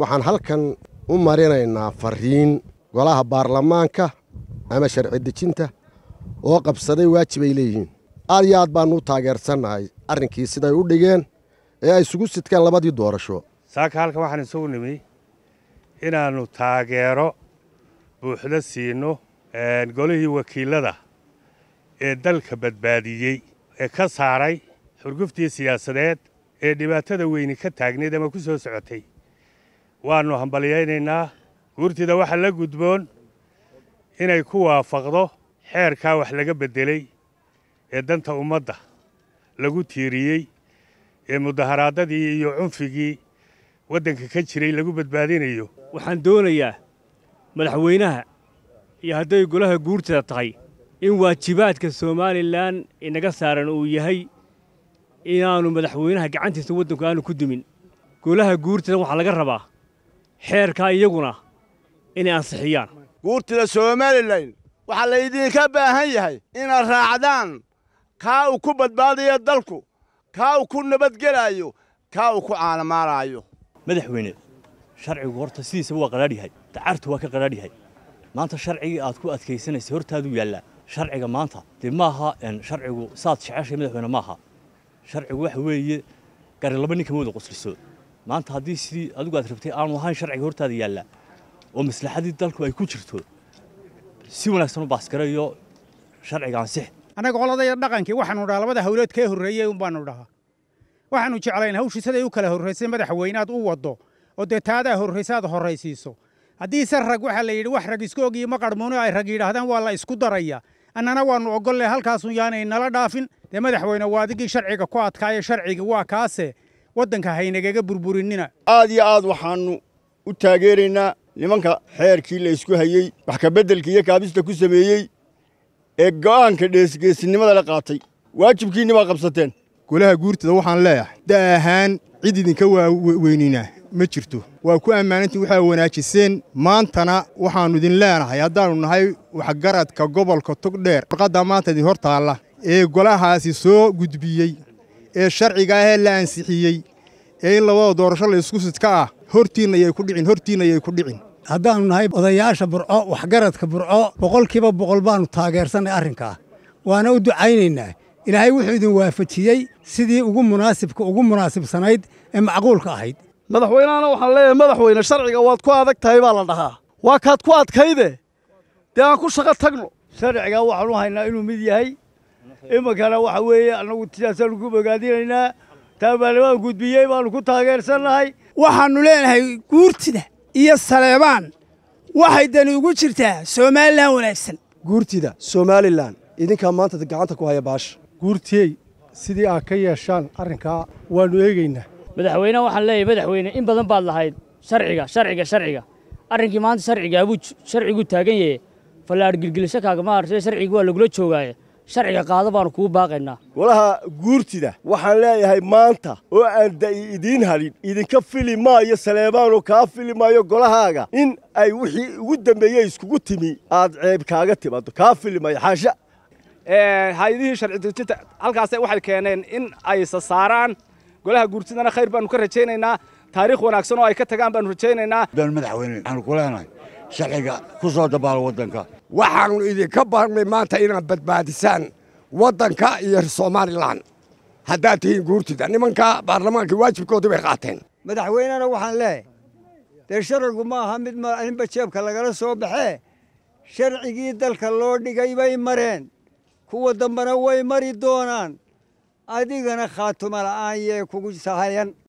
waxaan halkan u marinaynaa fariin golaha baarlamaanka ama sharci dejinta oo qabsaday waajib ay leeyihiin. Aad iyo aad baannu u taageersannahay arrinkii siday u dhigeen ee ay isugu sidkeen labadii doorasho. Saaka halkan waxaan isugu nimi inaannu taageero buuxda siino golihii wakiilada ee dalka badbaadiyey ee ka saaray xurguftii siyaasadeed ee dhibaatada weyni ka taagnayd ama ku soo socotay waannu hambalyaynaynaa guurtida waxaa la gudboon inay ku waafaqdo xeerkaa wax laga beddeley ee danta ummadda lagu tiiriyey ee mudaharaadadii iyo cunfigii waddanka ka jiray lagu badbaadinayo. Waxaan doonayaa madaxweynaha iyo hadday golaha guurtada tahay in waajibaadka somalilan inaga saaran uu yahay inaannu madaxweynaha gacantiisa waddanku aanu ku dumin. Golaha guurtada waxaa laga rabaa xeerkaa iyaguna inay ansixiyaan. Guurtida somalilan waxaa laydinka baahan yahay inaad raacdaan kaa uu ku badbaadayo dalku kaa uu ku nabadgelaayo kaa uu ku caalamaanaayo madaxweyne sharcigu horta sidiisaba waa qadhaadh yahay dacartu waa ka qadhaadh yahay. Maanta sharcigii aad ku adkaysanaysa hortaaduu yaallaa sharciga maanta dee maaha sharcigu saad jeceshay madaxweyne maaha sharcigu waxa weeye gari laba ninka mooda qosliso maanta haddii sidii adigu aad rabtay aanu ahayn sharciga hortaada yaallaa oo maslaxadii dalku ay ku jirto si wanaagsan u baaskarayo sharciga ansix annaga qoladaya dhaqankii waxaanu dhahaa labada hawleed kee horreeyey un dhahaa. Waxaanu jeclayn hawshii siday u kala horraysay madaxweynaad u waddo oo dee taadaa horraysaad horraysiiso. Haddiise rag waxaa la yidhi wax rag ogiyo ma qarmuuno ay rag yidhaahdaan waa la isku daraya. Annana waannu ogolle halkaasun yaanay nala dhaafin. Dee madaxweyne waa adigii sharciga ku adkaayo sharcigi waa kaase waddanka haynagaga burburinina. Aad iyo aad waxaannu u taageeraynaa nimanka xeerkii la isku hayey wax ka beddelka iyo kaabista ku sameeyey ee go'aanka dheesgeesinimada la qaatay. Waajibkiinni baa qabsateen. Golaha guurtada waxaan leeyahay da ahaan cid idinka waaweynina ma jirto. Waa ku ammaanantii waxaa wanaajiseen. Maantana waxaannu idin leenahay haddaannu nahay waxgaradka gobolka togdheer warqadda maanta idin hor taalla ee golahaasi soo gudbiyey ee sharciga ahee la ansixiyey ee in labada doorasho la isku sidka ah hortiinna yay ku dhicin hortiinna yay ku dhicin. Haddaannu nahay odayaasha burco waxgaradka burco boqolkiiba boqol baannu taageersannay arrinkaa waana u ducaynaynaa ilaahay wuxuu idin waafajiyey sidii ugu munaasibka ugu munaasibsanayd ee macquulka ahayd. Madaxweynehana waxaan leeyahay madaxweyne sharciga waad ku adag tahay baa la dhahaa. Waa kaad ku adkayde. Dee aan ku shaqo tagno. Sharciga waxaanu haynaa inuu mid yahay iminkana waxa weeye annagu sidaasaannu ku bogaadinaynaa taabaalabaan gudbiyey baannu ku taageersannahay. Waxaannu leenahay guurtida iyo saleebaan waxay dani ugu jirtaa somalilan wanaagsan. Guurtida somalilan idinkaa maanta gacanta ku haya baasha guurtiyey sidii aad ka yeeshaan arrinkaa waannu eegaynaa. Madaxweyneha waxaan leeyahay madaxweyne in badan baad lahayd sharciga sharciga sharciga. Arrinkii maanta sharciga abuu sharcigu taagan yahe fallaadh gilgilisho kaagama harsee sharciga waa lagula joogaaye sharciga qaado baanu kugu baaqaynaa. Golaha guurtida waxaan leeyahay maanta oo aan da'i idiin hadhin idinka fili maayo saleebaanoo kaa fili maayo golahaaga in ay wixii ugu dambeeyey iskugu timi aad ceeb kaaga timaaddo kaa fili maayo xaasha. Hay'adihii sharci dejinta halkaas waxay keeneen in ay sasaaraan golaha guurtidana khayr baanu ka rajaynaynaa taariikh wanaagsan oo ay ka tagaan baanu rajaynaynaa. Madaxweyne waxaanu ku leenahay sharciga ku soo dabaalo waddanka waxaannu idinka baarnay maanta inaad badbaadisaan waddanka iyo somalilan. Haddaad tihiin guurtida nimanka baarlamaanka waajibkoodii bay qaateen. Madaxweynena waxaan leehay dee sharcigu ma aha mid maalinba jeebka lagala soo baxee? Sharcigii dalka loo dhigay bay mareen. Kuwa dambena way mari doonaan. Adigana khaatuma la'aan yee kugu sahayan